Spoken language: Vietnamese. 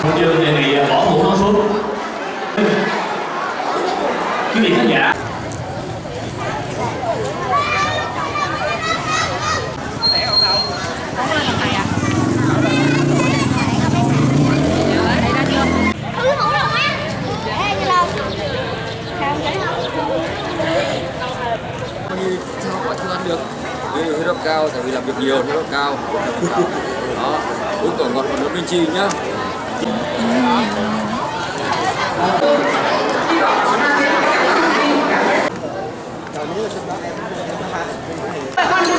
À, một trường đề nghị bỏ mũ nón xuống. Quý vị khán giả. Hứa sao được Vì huyết áp cao tại vì làm việc nhiều huyết áp cao đó, uống tổ ngọt và nước minh chi nhá Thank you.